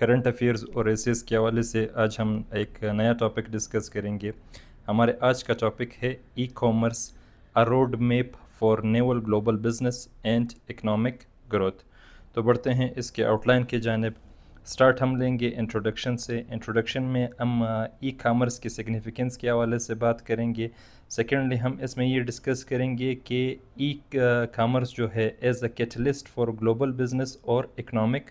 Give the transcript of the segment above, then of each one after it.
Current affairs اور recess کے حوالے سے آج ہم ایک نیا ٹاپک ڈسکس کریں گے۔ ہمارے آج کا ٹاپک ہے e commerce a road map for novel global business and economic growth تو بڑھتے ہیں اس کے آؤٹ لائن کی جانب۔ سٹارٹ ہم لیں گے انٹروڈکشن سے۔ انٹروڈکشن میں ہم ای کامرس کی سگنیفیکنس کے حوالے سے بات کریں گے۔ سیکنڈلی ہم اس میں یہ ڈسکس کریں گے کہ ای کامرس جو ہے as a catalyst for global business اور economic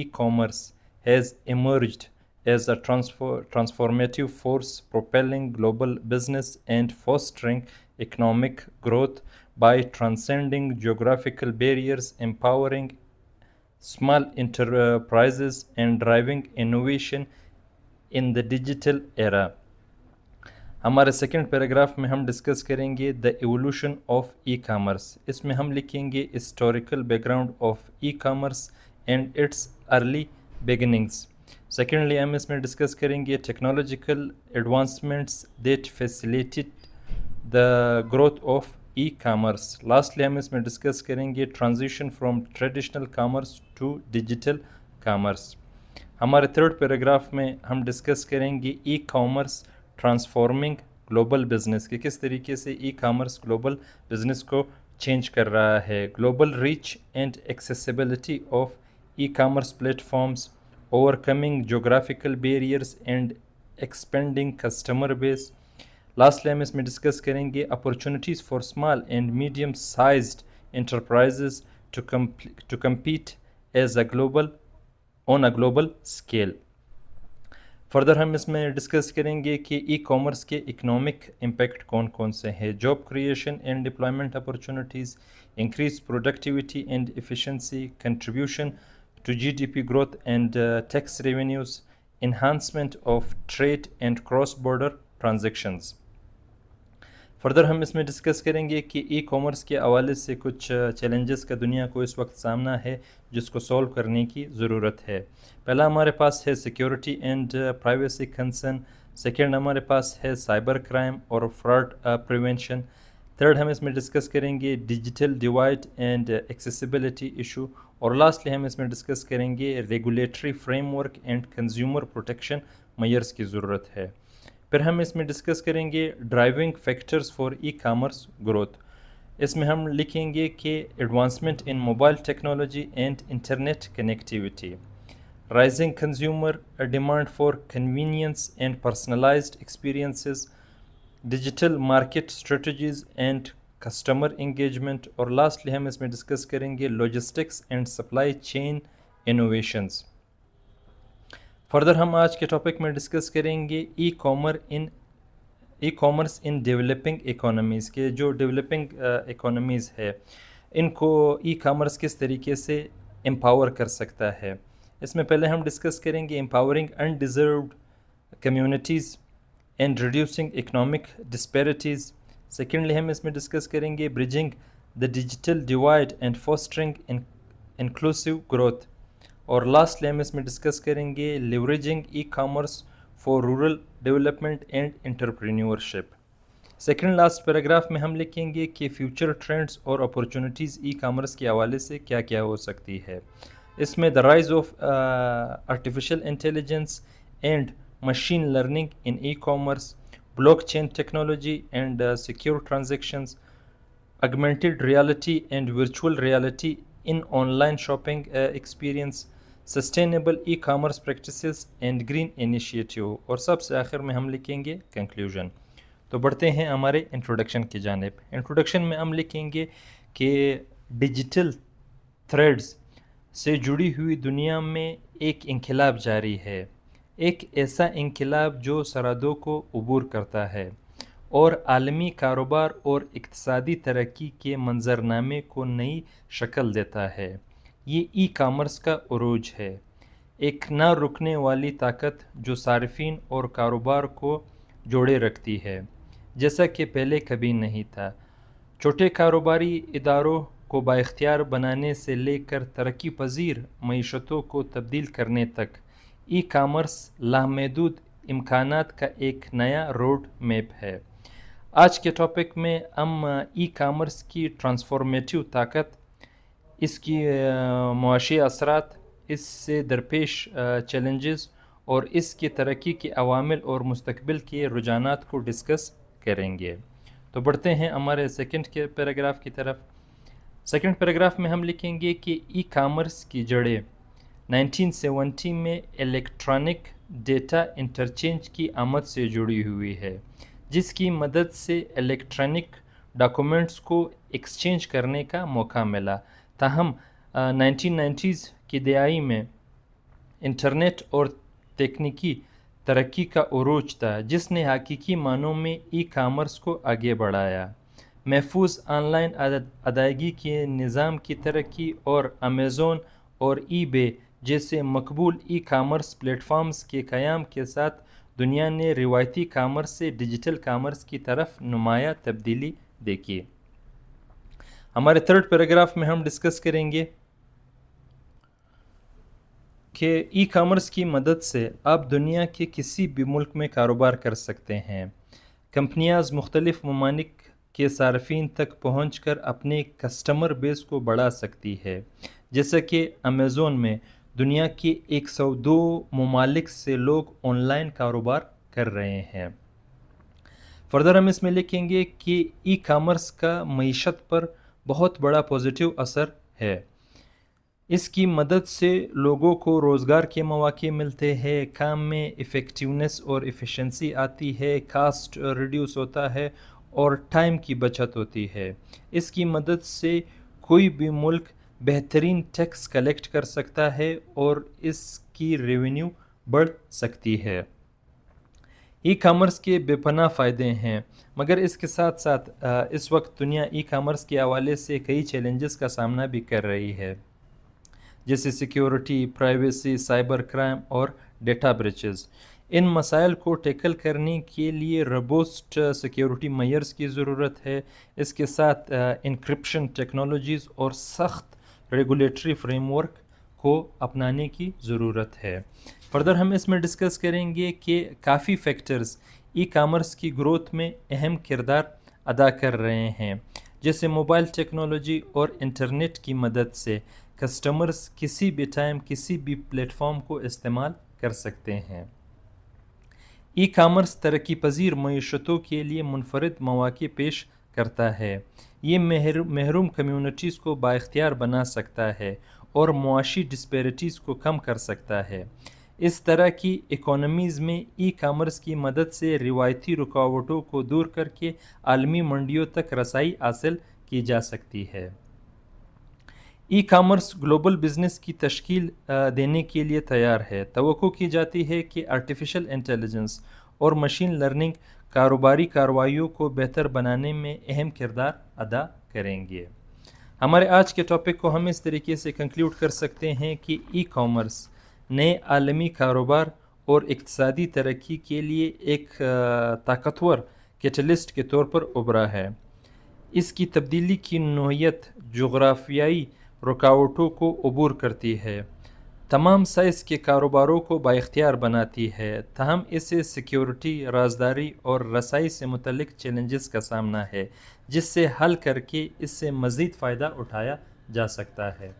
e-commerce has emerged as a transformative force propelling global business and fostering economic growth by transcending geographical barriers, empowering small enterprises and driving innovation in the digital era. ہمارے second paragraph میں ہم discuss کریں گے the evolution of e commerce اس میں ہم لکھیں گے historical background of e commerce and its early beginnings secondly ہم اس میں ڈسکس کریں گے technological advancements that facilitated the growth of e commerce lastly ہم اس میں ڈسکس کریں گے transition from traditional commerce to digital commerce ہمارے تھرڈ پیراگراف میں ہم ڈسکس کریں گے e commerce transforming global business کہ کس طریقے سے ای کامرس گلوبل بزنس کو چینج کر رہا ہے۔ Global reach and accessibility of e commerce platforms overcoming geographical barriers and expanding customer base last ہم اس میں ڈسکس کریں گے opportunities for small and medium sized enterprises to compete as a global on a global scale further ہم اس میں discuss کریں گے کہ ای کامرس کے اکنامک امپیکٹ کون کون سے ہیں job creation and deployment opportunities increase productivity and efficiency contribution to G D P growth and tax revenues enhancement of trade and cross border transactions further ہم اس میں ڈسکس کریں گے کہ ای کامرس کے حوالے سے کچھ چیلنجز کا دنیا کو اس وقت سامنا ہے جس کو سولو کرنے کی ضرورت ہے۔ پہلا ہمارے پاس ہے security and privacy concern second ہمارے پاس ہے سائبر کرائم اور فراڈ پریونشن تھرڈ ہم اس میں ڈسکس کریں گے digital divide and accessibility issue اور لاسٹلی ہم اس میں ڈسکس کریں گے regulatory framework and consumer protection measures کی ضرورت ہے۔ پھر ہم اس میں ڈسکس کریں گے driving factors for e commerce growth اس میں ہم لکھیں گے کہ advancement in mobile technology and internet connectivity rising consumer demand for convenience and personalised experiences digital market strategies and customer engagement اور لاسٹلی ہم اس میں ڈسکس کریں گے logistics and supply chain innovations further ہم آج کے ٹاپک میں ڈسکس کریں گے e commerce in e commerce in developing economies کے، جو ڈیولپنگ اکانومیز ہے۔ ان کو ای کامرس کس طریقے سے امپاور کر سکتا ہے۔ اس میں پہلے ہم ڈسکس کریں گے empowering underserved communities and reducing economic disparities secondly ہم اس میں ڈسکس کریں گے bridging the digital divide and fostering inclusive growth اور لاسٹ ہم اس میں ڈسکس کریں گے leveraging e commerce for rural development and entrepreneurship second last paragraph میں ہم لکھیں گے کہ فیوچر ٹرینڈس اور اپرچونیٹیز ای کامرس کے حوالے سے کیا کیا ہو سکتی ہے۔ اس میں the rise of artificial intelligence and machine learning in e commerce blockchain technology and secure transactions augmented reality and virtual reality in online shopping experience sustainable e commerce practices and green initiative اور سب سے آخر میں ہم لکھیں گے کنکلیوژن تو بڑھتے ہیں ہمارے انٹروڈکشن کی جانب. انٹروڈکشن میں ہم لکھیں گے کہ ڈیجیٹل تھریڈز سے جڑی ہوئی دنیا میں ایک انقلاب جاری ہے. ایک ایسا انقلاب جو سرحدوں کو عبور کرتا ہے اور عالمی کاروبار اور اقتصادی ترقی کے منظرنامے کو نئی شکل دیتا ہے. یہ ای کامرس کا عروج ہے۔ ایک نہ رکنے والی طاقت جو صارفین اور کاروبار کو جوڑے رکھتی ہے، جیسا کہ پہلے کبھی نہیں تھا۔ چھوٹے کاروباری اداروں کو با اختیار بنانے سے لے کر ترقی پذیر معیشتوں کو تبدیل کرنے تک ای کامرس لامحدود امکانات کا ایک نیا روڈ میپ ہے۔ آج کے ٹاپک میں ہم ای کامرس کی ٹرانسفارمیٹیو طاقت اس کی معاشی اثرات، اس سے درپیش چیلنجز اور اس کی ترقی کے عوامل اور مستقبل کے رجحانات کو ڈسکس کریں گے۔ تو بڑھتے ہیں ہمارے سیکنڈ کے پیراگراف کی طرف۔ سیکنڈ پیراگراف میں ہم لکھیں گے کہ ای کامرس کی جڑیں۔ نائنٹین سیونٹی میں الیکٹرانک ڈیٹا انٹرچینج کی آمد سے جڑی ہوئی ہے، جس کی مدد سے الیکٹرانک ڈاکومنٹس کو ایکسچینج کرنے کا موقع ملا۔ تاہم نائنٹین نائنٹیز کی دہائی میں انٹرنیٹ اور تکنیکی ترقی کا عروج تھا، جس نے حقیقی معنوں میں ای کامرس کو آگے بڑھایا۔ محفوظ آن لائن ادائیگی کے نظام کی ترقی اور امیزون اور ای بے جیسے مقبول ای کامرس پلیٹفارمز کے قیام کے ساتھ دنیا نے روایتی کامرس سے ڈیجیٹل کامرس کی طرف نمایاں تبدیلی دیکھی۔ ہمارے تھرڈ پیراگراف میں ہم ڈسکس کریں گے کہ ای کامرس کی مدد سے آپ دنیا کے کسی بھی ملک میں کاروبار کر سکتے ہیں۔ کمپنیاز مختلف ممالک کے صارفین تک پہنچ کر اپنے کسٹمر بیس کو بڑھا سکتی ہے۔ جیسا کہ امیزون میں دنیا کے ایک سو دو ممالک سے لوگ آن لائن کاروبار کر رہے ہیں۔ فردر ہم اس میں لکھیں گے کہ ای کامرس کا معیشت پر بہت بڑا پوزیٹیو اثر ہے۔ اس کی مدد سے لوگوں کو روزگار کے مواقع ملتے ہیں۔ کام میں افیکٹونیس اور ایفیشنسی آتی ہے۔ کاسٹ ریڈیوس ہوتا ہے اور ٹائم کی بچت ہوتی ہے۔ اس کی مدد سے کوئی بھی ملک بہترین ٹیکس کلیکٹ کر سکتا ہے اور اس کی ریونیو بڑھ سکتی ہے۔ ای کامرس کے بے پناہ فائدے ہیں، مگر اس کے ساتھ ساتھ اس وقت دنیا ای کامرس کے حوالے سے کئی چیلنجز کا سامنا بھی کر رہی ہے، جیسے سیکیورٹی پرائیویسی سائبر کرائم اور ڈیٹا بریچز ان مسائل کو ٹیکل کرنے کے لیے ربوسٹ سیکیورٹی میئرز کی ضرورت ہے۔ اس کے ساتھ انکرپشن ٹیکنالوجیز اور سخت ریگولیٹری فریم ورک کو اپنانے کی ضرورت ہے۔ فردر ہم اس میں ڈسکس کریں گے کہ کافی فیکٹرز ای کامرس کی گروتھ میں اہم کردار ادا کر رہے ہیں۔ جیسے موبائل ٹیکنالوجی اور انٹرنیٹ کی مدد سے کسٹمرز کسی بھی ٹائم کسی بھی پلیٹ فارم کو استعمال کر سکتے ہیں۔ ای کامرس ترقی پذیر معیشتوں کے لیے منفرد مواقع پیش کرتا ہے۔ یہ محروم کمیونٹیز کو بااختیار بنا سکتا ہے اور معاشی ڈسپیرٹیز کو کم کر سکتا ہے۔ اس طرح کی اکانومیز میں ای کامرس کی مدد سے روایتی رکاوٹوں کو دور کر کے عالمی منڈیوں تک رسائی حاصل کی جا سکتی ہے۔ ای کامرس گلوبل بزنس کی تشکیل دینے کے لیے تیار ہے۔ توقع کی جاتی ہے کہ آرٹیفیشل انٹیلیجنس اور مشین لرننگ کاروباری کارروائیوں کو بہتر بنانے میں اہم کردار ادا کریں گے۔ ہمارے آج کے ٹاپک کو ہم اس طریقے سے کنکلیوڈ کر سکتے ہیں کہ ای کامرس نئے عالمی کاروبار اور اقتصادی ترقی کے لیے ایک طاقتور کیٹلسٹ کے طور پر ابھرا ہے۔ اس کی تبدیلی کی نوعیت جغرافیائی رکاوٹوں کو عبور کرتی ہے۔ تمام سائز کے کاروباروں کو با اختیار بناتی ہے۔ تاہم، اسے سیکیورٹی، رازداری اور رسائی سے متعلق چیلنجز کا سامنا ہے، جس سے حل کر کے اس سے مزید فائدہ اٹھایا جا سکتا ہے۔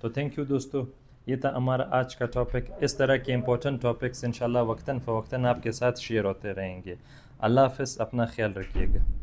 تو تھینک یو دوستو۔ یہ تھا ہمارا آج کا ٹاپک اس طرح کے امپورٹنٹ ٹاپکس انشاءاللہ وقتاً فوقتاً آپ کے ساتھ شیئر ہوتے رہیں گے. اللہ حافظ، اپنا خیال رکھیے گا.